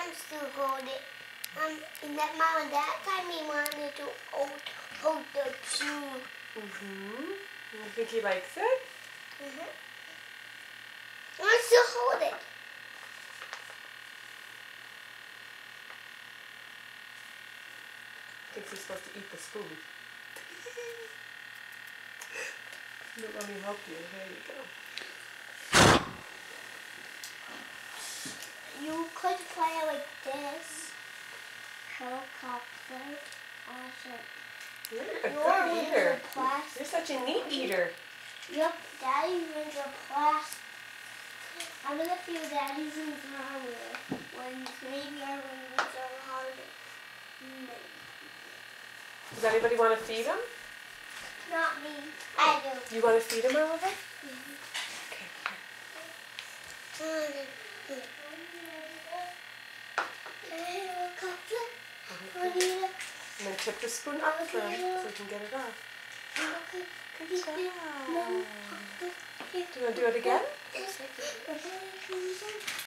wants to hold it. Um, in that mom and dad time, he wanted to hold, hold the shoe. Mm-hmm. You think he likes it? Mm-hmm. Wants to hold it. Thinks he's supposed to eat the spoon. Let me help you. There you go. You could play it like this. Helicopter. Awesome. You're a Your good eater. plastic. You're such a neat eater. Yep, Daddy's are plastic. I'm gonna feel Daddy's wings harder. When maybe our wings are harder. Maybe. Does anybody want to feed him? Not me. I do. You want to feed him, Oliver? Mhm. Okay. Helicopter. Mhm. And then tip the spoon up so we can get it off. Good job. Do you want to do it again?